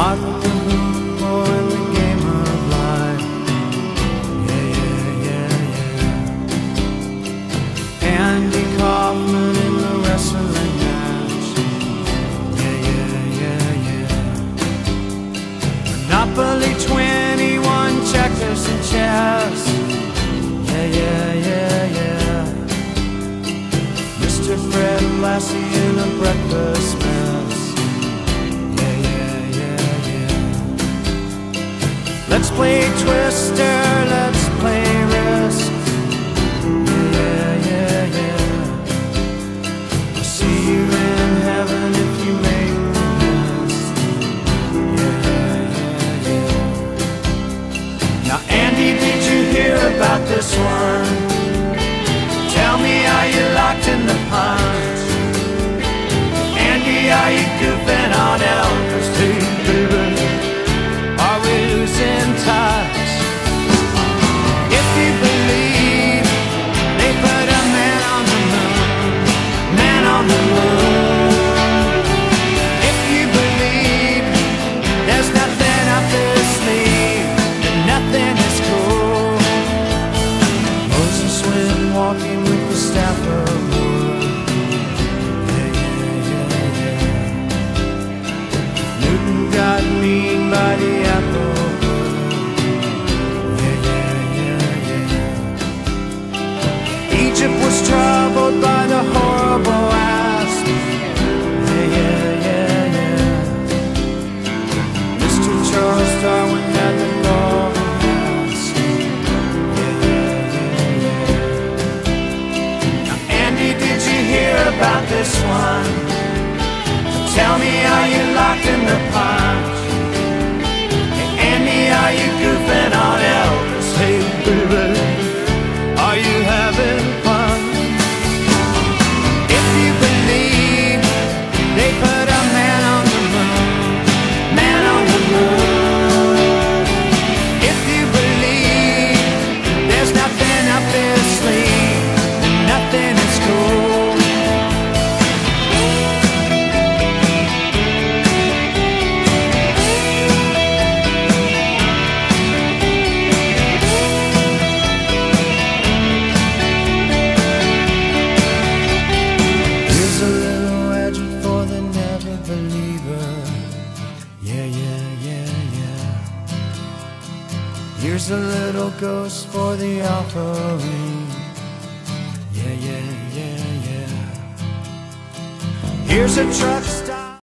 Martin Kahumbo in the game of life. Yeah, yeah, yeah, yeah. Andy Kaufman in the wrestling match. Yeah, yeah, yeah, yeah. Monopoly 21 checkers and chess. Yeah, yeah, yeah, yeah. Mr. Fred Lassie in a breakfast Let's play Twister, let's play Risk. Yeah, yeah, yeah. I'll see you in heaven if you make the list. Yeah, yeah, yeah. Now, Andy, did you hear about this one? Walking with the staff of wood. Yeah, yeah, yeah, yeah. Newton got mean by the apple. Yeah, yeah, yeah, yeah. Egypt was troubled by Tell me, are you locked in the punch? Here's a little ghost for the offering. Yeah, yeah, yeah, yeah. Here's a truck stop.